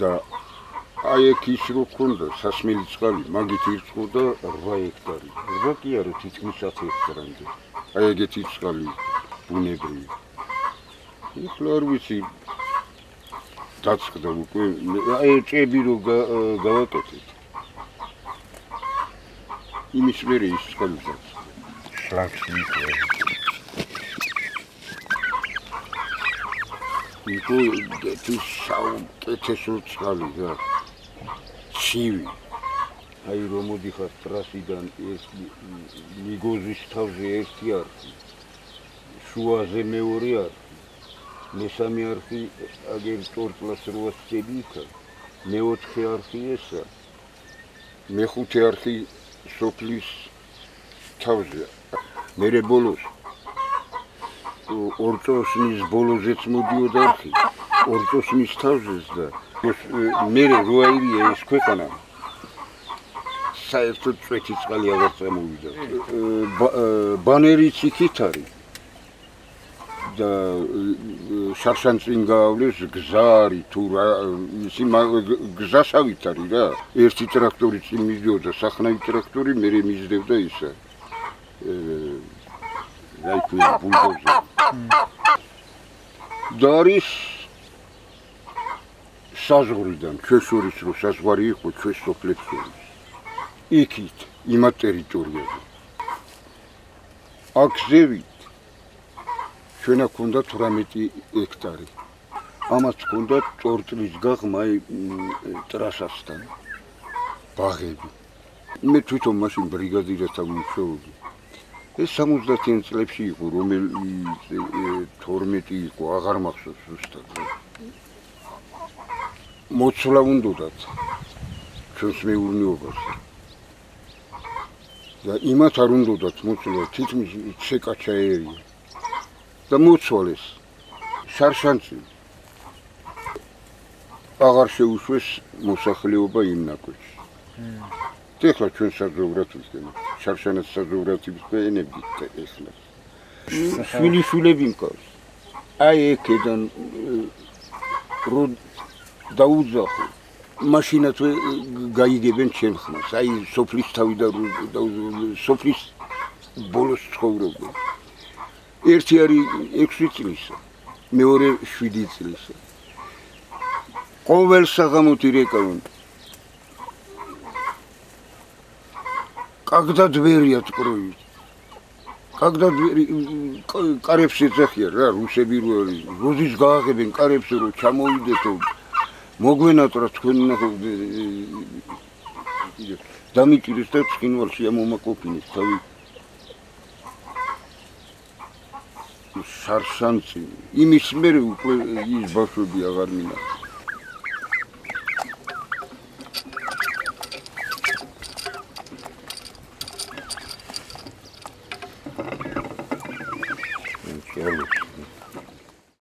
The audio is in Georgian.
და აი ეგ ის რო ქონდა სასმელი წყალი, მაგით ირწყო და 8 ჰექტარი. 8 კი არა, თითქმის 10 ჰექტარამდე. აი ეგეთი წყალი ბუნებრივი. ეხლა არ ვიცი დაწყდა უკვე აი ჭები რო გავაკეთეთ. იმის მერე ის წყალი დაწყდა. შლაკში იყო. იყო თუ საუკეთესო წყალი რა. ცივი. აი რომ მოდიხარ ტრასიდან ეს მიგოზის თავზე ერთი არხი. შუაზე მეორე არხი. მესამე არხი აგერ ტორტლას როას წები იქა. მეოთხე არხი ესა. მეხუთე არხი სოფლის თავზე. მერე ბოლოს ორწოსნის ბოლოზეც მოდიოდა არხი. ორწოსნის თავზეც და მე როაირია ეს ქვეყანა. საერთოდ წვეთი წყალი აღარ წამოვიდა. ბანერიც იქით არის. და შარშანწინ გაავლეს გზა არის თუ რა ისი გზასავით არის რა. ერთი ტრაქტორი წინ მიდიოდა სახნავი ტრაქტორი მე მიზრევდა ისა. აი თუ ბულდოზი და არის საზღვრიდან ჩვენ შორის რო საზღვარი იყო ჩვენ სოფლებს. შორის იქით იმ ტერიტორიაზე. აქ ზევით ჩვენა ქონდა 18 ჰექტარი. ამას ქონდა ტორტლის გაღმა ტრასასთან ბაღები. მე თვითონ მაშინ ბრიგადირებთან მუშაობდი ეს 70-იან წლებში იყო რომელიც 12 იყო აღარ მახსოვს ზუსტად მოცლა უნდათ ჩვენს მეურნეობას. და იმათ არ უნდათ მოცლა თითქმის შეკაჩაერი და მოცვალეს შარშანცი აღარ შეუშვეს მოსახლეობა იმ ნაკვეთში ეხლა ჩვენ საზოგადოებრივად ვიქნებ შარშანას საზოგადოებრივად ვენებით ეხლა შვილი შვილები მყავს აი ეკედან რო დაუძახო მაშინაც გაიგებენ ჩემ ხმას აი სოფლის თავი და სოფლის ბოლოს ცხოვრობენ ერთი არის 6 წლის მეორე 7 წლის ყოველ საღამოთი რეკავენ когда двери откроют когда двери კარებს ეძახიან რა რუსები რო როზის გააღებენ კარებს რო ჩამოვიდეთო მოგვენატრა თქვენ ნახო დამიჭირეს და ცხინვალში ამომაკოფინეს თავი შარშანცი იმის მერე უკვე ის ბავშვები აღარ მინახა